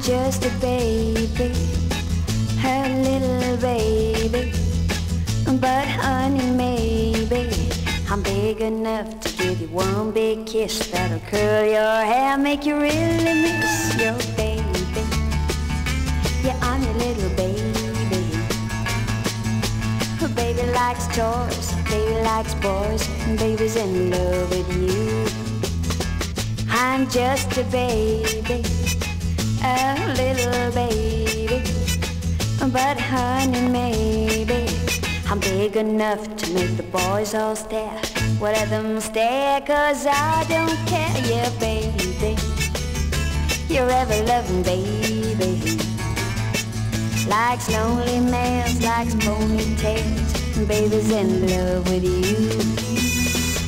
just a baby, her little baby. But honey, maybe I'm big enough to give you one big kiss that'll curl your hair, make you really miss your baby. Yeah, I'm your little baby. Baby likes toys, baby likes boys, and baby's in love with you. I'm just a baby, a little baby, but honey, maybe I'm big enough to make the boys all stare. Well, let them stare, cause I don't care, yeah, baby. You're ever loving baby. Likes lonely males, likes ponytails, baby's in love with you.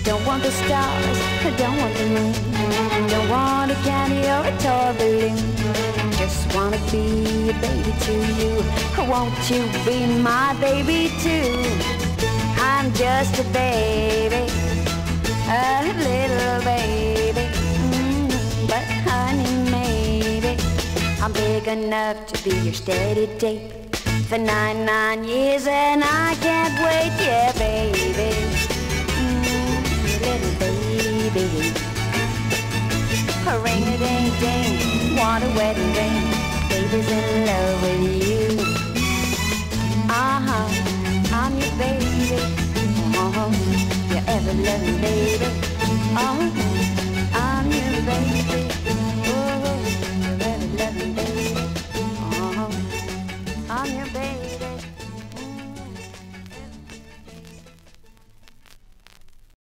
Don't want the stars, don't want the moon, don't want a candy or a toy balloon. Be a baby to you. Won't you be my baby too? I'm just a baby, a little baby, mm, but honey, maybe I'm big enough to be your steady date for nine, nine years, and I can't wait, yeah, baby, mm, little baby. Ring a ding ding, want a wedding baby's in love with you. Uh huh, I'm your baby, uh-huh, your ever loving baby. Uh